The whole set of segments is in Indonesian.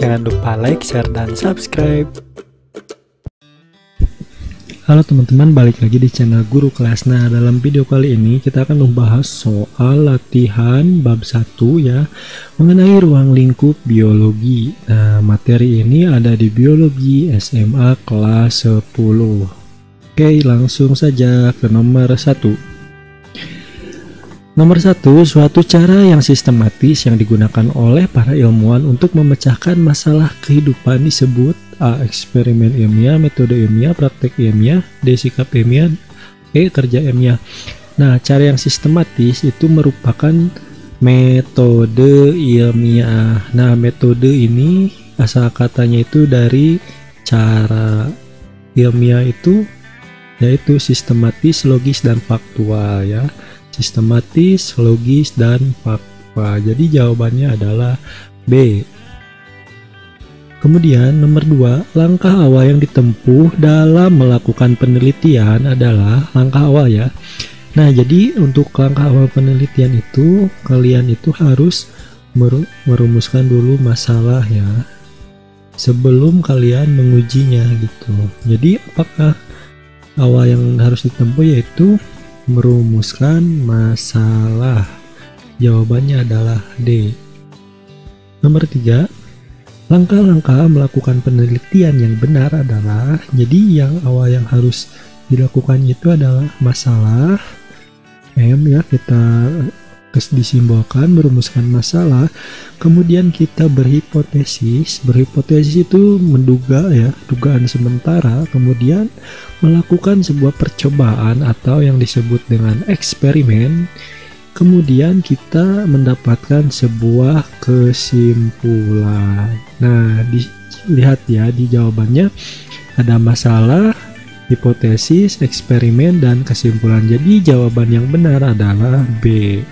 Jangan lupa like, share, dan subscribe. Halo teman-teman, balik lagi di channel Guru Kelas. Nah, dalam video kali ini kita akan membahas soal latihan bab 1 ya, mengenai ruang lingkup biologi. Nah, materi ini ada di biologi SMA kelas 10. Oke, langsung saja ke nomor 1. Nomor satu, suatu cara yang sistematis yang digunakan oleh para ilmuwan untuk memecahkan masalah kehidupan disebut A. Eksperimen ilmiah, metode ilmiah, praktek ilmiah, D. Sikap ilmiah, E. Kerja ilmiah. Nah, cara yang sistematis itu merupakan metode ilmiah. Nah, metode ini asal katanya itu dari cara ilmiah itu yaitu sistematis, logis, dan faktual ya sistematis, logis, dan fakta. Jadi jawabannya adalah B. Kemudian nomor 2, langkah awal yang ditempuh dalam melakukan penelitian adalah langkah awal ya. Nah, jadi untuk langkah awal penelitian itu kalian itu harus merumuskan dulu masalah ya sebelum kalian mengujinya gitu. Jadi apakah awal yang harus ditempuh yaitu merumuskan masalah? Jawabannya adalah D. Nomor 3, langkah-langkah melakukan penelitian yang benar adalah jadi yang awal yang harus dilakukan itu adalah masalah M ya kita disimbolkan merumuskan masalah kemudian kita berhipotesis berhipotesis itu menduga ya dugaan sementara kemudian melakukan sebuah percobaan atau yang disebut dengan eksperimen kemudian kita mendapatkan sebuah kesimpulan nah dilihat ya di jawabannya ada masalah hipotesis, eksperimen, dan kesimpulan. Jadi jawaban yang benar adalah B.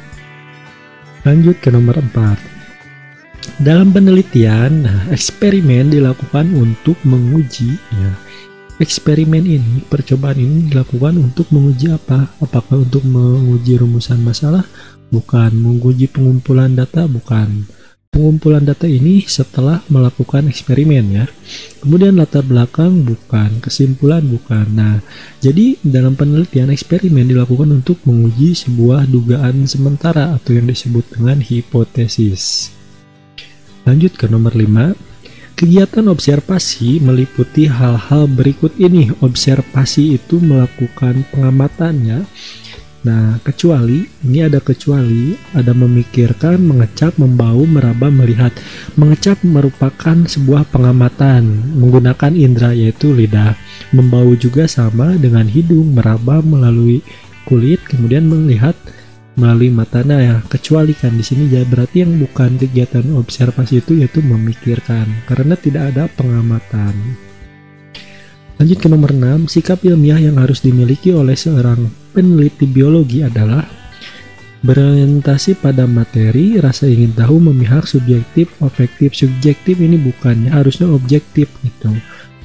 Lanjut ke nomor 4. Dalam penelitian, nah, eksperimen dilakukan untuk menguji ya. Eksperimen ini, percobaan ini dilakukan untuk menguji apa? Apakah untuk menguji rumusan masalah? Bukan. Menguji pengumpulan data? Bukan pengumpulan data ini setelah melakukan eksperimen ya. Kemudian latar belakang bukan, kesimpulan bukan. Nah, jadi dalam penelitian eksperimen dilakukan untuk menguji sebuah dugaan sementara atau yang disebut dengan hipotesis. Lanjut ke nomor 5. Kegiatan observasi meliputi hal-hal berikut ini. Observasi itu melakukan pengamatannya Nah, kecuali ini ada kecuali, ada memikirkan, mengecap, membau, meraba, melihat. Mengecap merupakan sebuah pengamatan menggunakan indera yaitu lidah. Membau juga sama dengan hidung, meraba melalui kulit, kemudian melihat melalui mata. Nah, ya, kecuali kan di sini ya berarti yang bukan kegiatan observasi itu yaitu memikirkan karena tidak ada pengamatan. Lanjut ke nomor 6, sikap ilmiah yang harus dimiliki oleh seorang peneliti biologi adalah berorientasi pada materi, rasa ingin tahu, memihak, subjektif, objektif. Subjektif ini bukannya harusnya objektif gitu.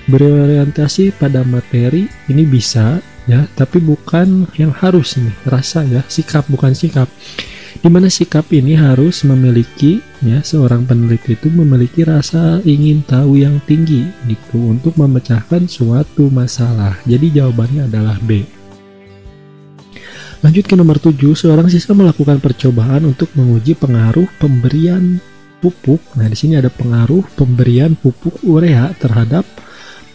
Berorientasi pada materi ini bisa ya, tapi bukan yang harus nih, rasa ya, sikap bukan sikap di mana sikap ini harus memiliki ya seorang peneliti itu memiliki rasa ingin tahu yang tinggi gitu untuk memecahkan suatu masalah. Jadi jawabannya adalah B. Lanjut ke nomor 7, seorang siswa melakukan percobaan untuk menguji pengaruh pemberian pupuk. Nah, di sini ada pengaruh pemberian pupuk urea terhadap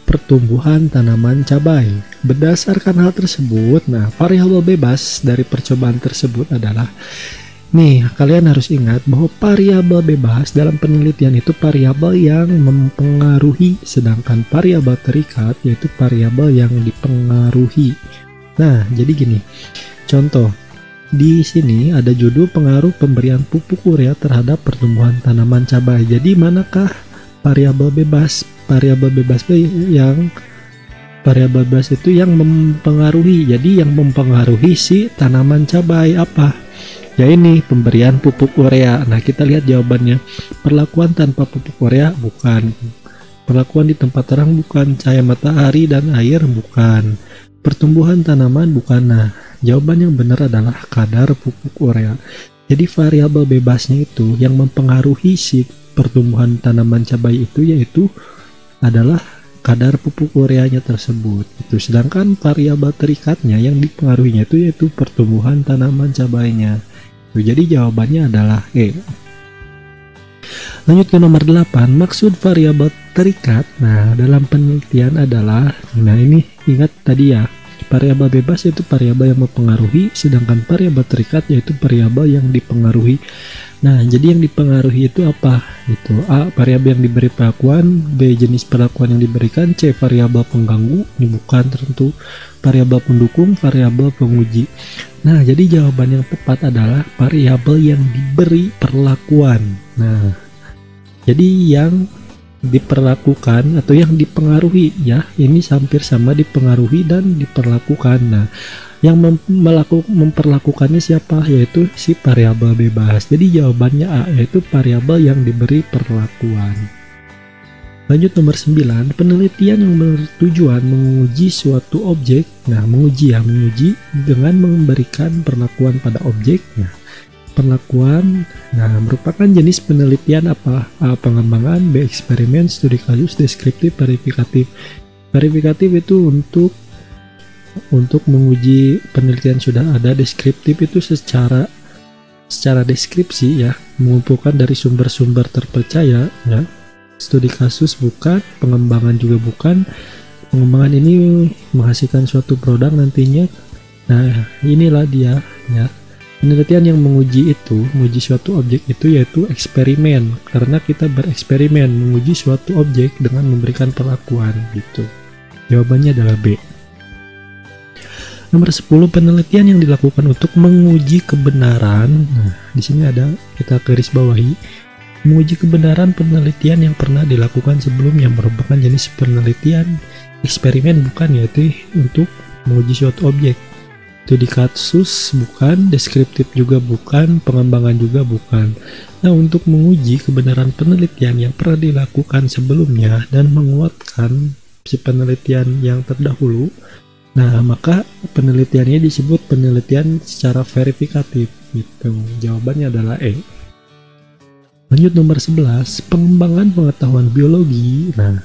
pertumbuhan tanaman cabai. Berdasarkan hal tersebut, nah variabel bebas dari percobaan tersebut adalah Nih, kalian harus ingat bahwa variabel bebas dalam penelitian itu variabel yang mempengaruhi, sedangkan variabel terikat yaitu variabel yang dipengaruhi. Nah, jadi gini. Contoh, di sini ada judul pengaruh pemberian pupuk urea terhadap pertumbuhan tanaman cabai. Jadi manakah variabel bebas? Variabel bebas yang variabel bebas itu yang mempengaruhi. Jadi yang mempengaruhi si tanaman cabai apa? ya ini pemberian pupuk urea nah kita lihat jawabannya perlakuan tanpa pupuk urea bukan perlakuan di tempat terang bukan cahaya matahari dan air bukan pertumbuhan tanaman bukan nah jawaban yang benar adalah kadar pupuk urea. Jadi variabel bebasnya itu yang mempengaruhi si pertumbuhan tanaman cabai itu yaitu adalah kadar pupuk ureanya tersebut. Itu. Sedangkan variabel terikatnya yang dipengaruhinya itu yaitu pertumbuhan tanaman cabainya. Itu. Jadi jawabannya adalah E. Lanjut ke nomor 8 maksud variabel terikat. Nah dalam penelitian adalah nah ini ingat tadi ya variabel bebas yaitu variabel yang mempengaruhi sedangkan variabel terikat yaitu variabel yang dipengaruhi Nah, jadi yang dipengaruhi itu apa? Itu A. Variabel yang diberi perlakuan, B. Jenis perlakuan yang diberikan, C. Variabel pengganggu, ini bukan tentu variabel pendukung, variabel penguji. Nah, jadi jawaban yang tepat adalah variabel yang diberi perlakuan. Nah, jadi yang diperlakukan atau yang dipengaruhi ya, ini hampir sama dipengaruhi dan diperlakukan. Nah, yang mem melaku memperlakukannya siapa? Yaitu si variabel bebas. Jadi jawabannya A yaitu variabel yang diberi perlakuan. Lanjut nomor 9 penelitian yang bertujuan menguji suatu objek. Nah menguji ya menguji dengan memberikan perlakuan pada objek nah perlakuan nah merupakan jenis penelitian apa A pengembangan B eksperimen studi kasus deskriptif verifikatif. Verifikatif itu untuk untuk menguji penelitian sudah ada deskriptif itu secara secara deskripsi ya mengumpulkan dari sumber-sumber terpercaya ya. Studi kasus bukan pengembangan juga bukan. Pengembangan ini menghasilkan suatu produk nantinya. Nah inilah dia ya penelitian yang menguji itu menguji suatu objek itu yaitu eksperimen karena kita bereksperimen menguji suatu objek dengan memberikan perlakuan gitu jawabannya adalah B Nomor 10 penelitian yang dilakukan untuk menguji kebenaran. Nah, di sini ada kita garis bawahi menguji kebenaran penelitian yang pernah dilakukan sebelumnya merupakan jenis penelitian eksperimen bukan yaitu untuk menguji suatu objek. Studi kasus bukan, deskriptif juga bukan, pengembangan juga bukan. Nah, untuk menguji kebenaran penelitian yang pernah dilakukan sebelumnya dan menguatkan si penelitian yang terdahulu, Nah, maka penelitiannya disebut penelitian secara verifikatif gitu. Jawabannya adalah E. Lanjut nomor 11, pengembangan pengetahuan biologi. Nah,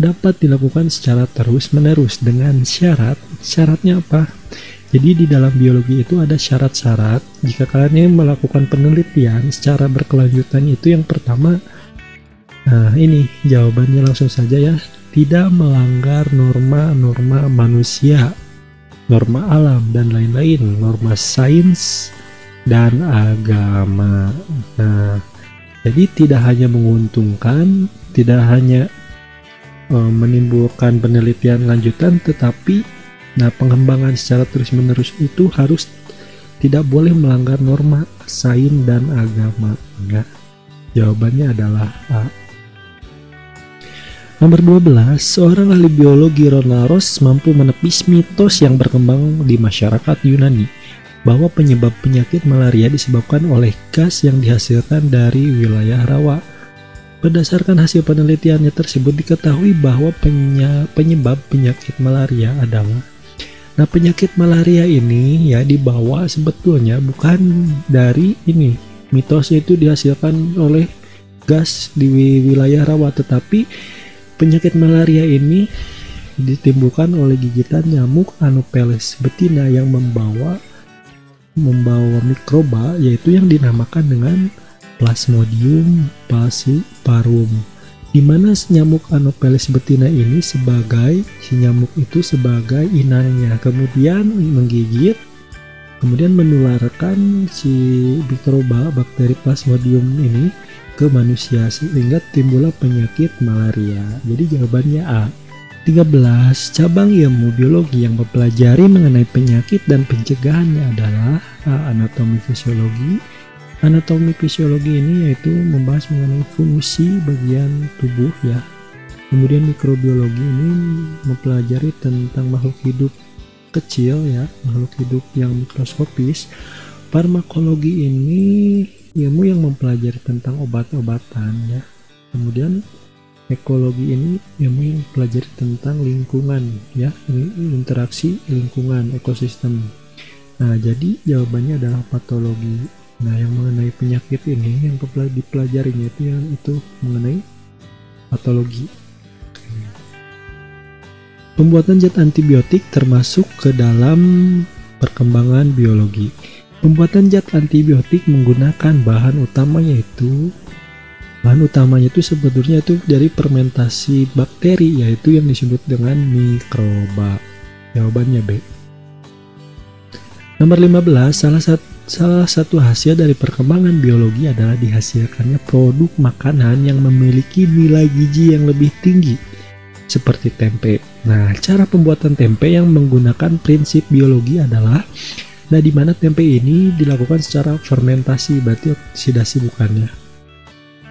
dapat dilakukan secara terus-menerus dengan syarat. Syaratnya apa? Jadi di dalam biologi itu ada syarat-syarat. Jika kalian melakukan penelitian secara berkelanjutan itu yang pertama Nah, ini jawabannya langsung saja ya tidak melanggar norma-norma manusia, norma alam, dan lain-lain, norma sains dan agama. Nah, jadi tidak hanya menguntungkan, tidak hanya e, menimbulkan penelitian lanjutan, tetapi nah pengembangan secara terus-menerus itu harus tidak boleh melanggar norma sains dan agama. Enggak. Jawabannya adalah A. Nomor 12, seorang ahli biologi Ronald Ross mampu menepis mitos yang berkembang di masyarakat Yunani bahwa penyebab penyakit malaria disebabkan oleh gas yang dihasilkan dari wilayah rawa. Berdasarkan hasil penelitiannya tersebut diketahui bahwa penyebab penyakit malaria adalah Nah, penyakit malaria ini ya dibawa sebetulnya bukan dari ini. Mitosnya itu dihasilkan oleh gas di wilayah rawa tetapi Penyakit malaria ini ditimbulkan oleh gigitan nyamuk Anopheles betina yang membawa membawa mikroba yaitu yang dinamakan dengan Plasmodium falciparum di mana nyamuk Anopheles betina ini sebagai si nyamuk itu sebagai inangnya kemudian menggigit kemudian menularkan si mikroba bakteri Plasmodium ini ke manusia sehingga timbullah penyakit malaria. Jadi jawabannya A. 13. Cabang ilmu biologi yang mempelajari mengenai penyakit dan pencegahannya adalah A. Anatomi fisiologi. Anatomi fisiologi ini yaitu membahas mengenai fungsi bagian tubuh ya. Kemudian mikrobiologi ini mempelajari tentang makhluk hidup kecil ya, makhluk hidup yang mikroskopis. Farmakologi ini ilmu yang mempelajari tentang obat-obatan ya kemudian ekologi ini ilmu yang mempelajari tentang lingkungan ya interaksi lingkungan ekosistem nah jadi jawabannya adalah patologi Nah, yang mengenai penyakit ini yang dipelajarinya itu yang itu mengenai patologi. Pembuatan zat antibiotik termasuk ke dalam perkembangan biologi. Pembuatan zat antibiotik menggunakan bahan utama yaitu bahan utamanya itu sebetulnya itu dari fermentasi bakteri yaitu yang disebut dengan mikroba. Jawabannya B. Nomor 15, salah satu Salah satu hasil dari perkembangan biologi adalah dihasilkannya produk makanan yang memiliki nilai gizi yang lebih tinggi seperti tempe. Nah, cara pembuatan tempe yang menggunakan prinsip biologi adalah nah di mana tempe ini dilakukan secara fermentasi, berarti oksidasi bukannya.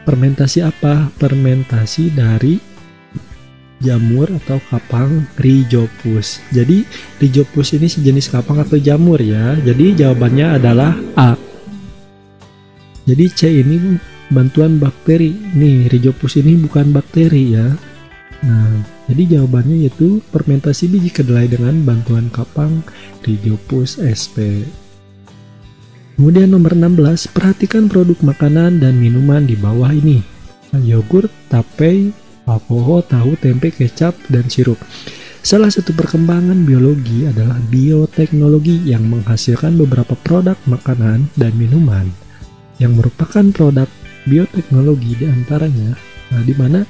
Fermentasi apa? Fermentasi dari jamur atau kapang Rhizopus. Jadi Rhizopus ini sejenis kapang atau jamur ya. Jadi jawabannya adalah A. Jadi C ini bantuan bakteri. Nih Rhizopus ini bukan bakteri ya. Nah, jadi jawabannya yaitu fermentasi biji kedelai dengan bantuan kapang Rhizopus sp. Kemudian nomor 16, perhatikan produk makanan dan minuman di bawah ini. Yogurt, tape, alkohol, tahu, tempe, kecap, dan sirup. Salah satu perkembangan biologi adalah bioteknologi yang menghasilkan beberapa produk makanan dan minuman yang merupakan produk bioteknologi di antaranya, nah, di mana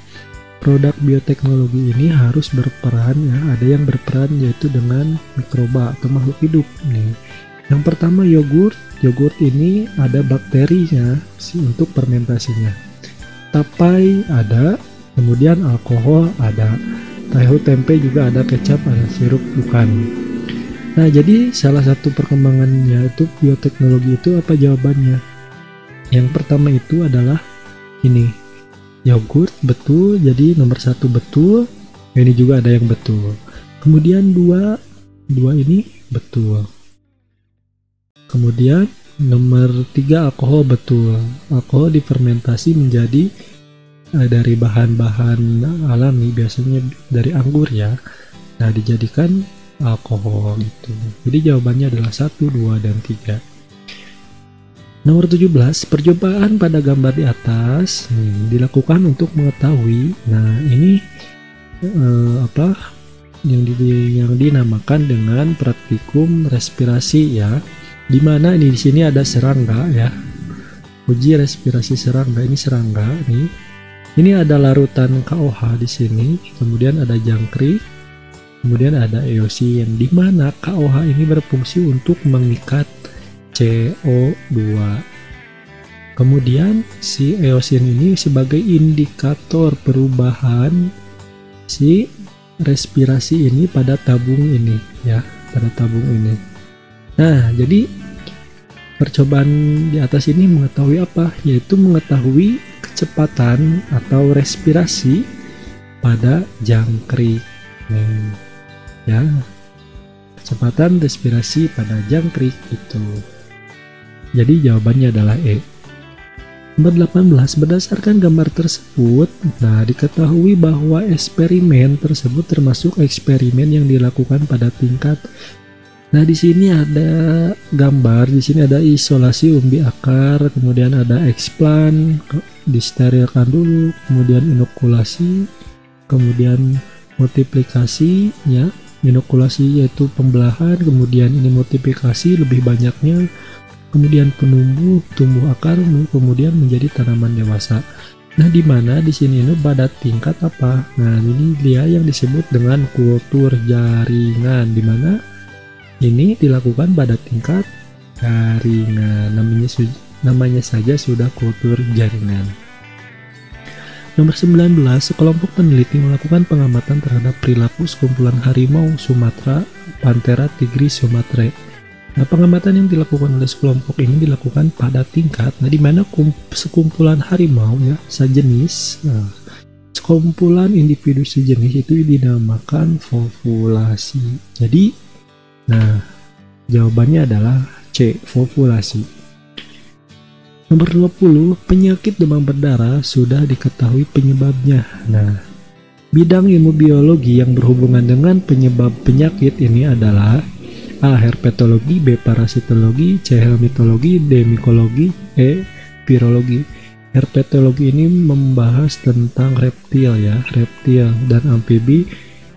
produk bioteknologi ini harus berperan ya ada yang berperan yaitu dengan mikroba atau makhluk hidup nih. Yang pertama yogurt. Yogurt ini ada bakterinya sih untuk fermentasinya. Tapai ada kemudian alkohol ada tahu tempe juga ada kecap ada sirup bukan. Nah jadi salah satu perkembangannya itu bioteknologi itu apa jawabannya? Yang pertama itu adalah ini yogurt betul jadi nomor satu betul ini juga ada yang betul. Kemudian dua dua ini betul. Kemudian nomor tiga alkohol betul. Alkohol difermentasi menjadi dari bahan-bahan alami biasanya dari anggur ya nah dijadikan alkohol itu jadi jawabannya adalah satu dua dan tiga Nomor 17, percobaan pada gambar di atas nih, dilakukan untuk mengetahui. Nah, ini eh, apa yang di, yang dinamakan dengan praktikum respirasi ya. Di mana ini di sini ada serangga ya. Uji respirasi serangga ini serangga nih. Ini ada larutan KOH di sini, kemudian ada jangkrik, kemudian ada EOC yang di mana KOH ini berfungsi untuk mengikat CO2. Kemudian si eosin ini sebagai indikator perubahan si respirasi ini pada tabung ini ya, pada tabung ini. Nah, jadi percobaan di atas ini mengetahui apa? Yaitu mengetahui kecepatan atau respirasi pada jangkrik. Ya, kecepatan respirasi pada jangkrik itu. Jadi jawabannya adalah E. Nomor 18, berdasarkan gambar tersebut, nah diketahui bahwa eksperimen tersebut termasuk eksperimen yang dilakukan pada tingkat Nah, di sini ada gambar, di sini ada isolasi umbi akar, kemudian ada explant, disterilkan dulu, kemudian inokulasi, kemudian multiplikasi ya. Inokulasi yaitu pembelahan, kemudian ini multiplikasi lebih banyaknya kemudian penumbuh, tumbuh akar, kemudian menjadi tanaman dewasa. Nah, di mana di sini ini pada tingkat apa? Nah, ini dia yang disebut dengan kultur jaringan, di mana ini dilakukan pada tingkat jaringan. Namanya namanya saja sudah kultur jaringan. Nomor 19, sekelompok peneliti melakukan pengamatan terhadap perilaku sekumpulan harimau Sumatera, Panthera tigris sumaterae Nah, pengamatan yang dilakukan oleh sekelompok ini dilakukan pada tingkat, nah di mana sekumpulan harimau ya sejenis, nah, sekumpulan individu sejenis itu dinamakan populasi. Jadi, nah jawabannya adalah C, populasi. Nomor 20, penyakit demam berdarah sudah diketahui penyebabnya. Nah, bidang ilmu biologi yang berhubungan dengan penyebab penyakit ini adalah A. Herpetologi B. Parasitologi C. Helmitologi D. Mikologi E. Virologi Herpetologi ini membahas tentang reptil ya, reptil dan amfibi.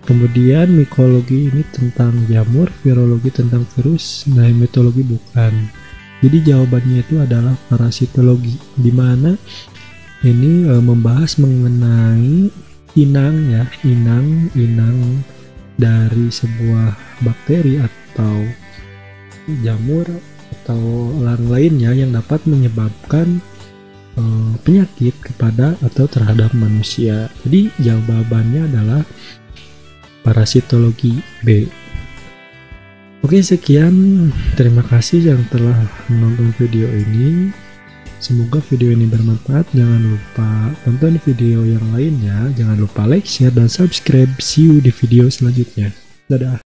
Kemudian mikologi ini tentang jamur, virologi tentang virus, nah hematologi bukan. Jadi jawabannya itu adalah parasitologi, di mana ini e, membahas mengenai inang ya, inang, inang dari sebuah bakteri atau jamur atau lain lainnya yang dapat menyebabkan uh, penyakit kepada atau terhadap manusia. Jadi jawabannya adalah parasitologi B. Oke, sekian. Terima kasih yang telah menonton video ini. Semoga video ini bermanfaat. Jangan lupa tonton video yang lainnya. Jangan lupa like, share, dan subscribe. See you di video selanjutnya. Dadah.